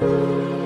Música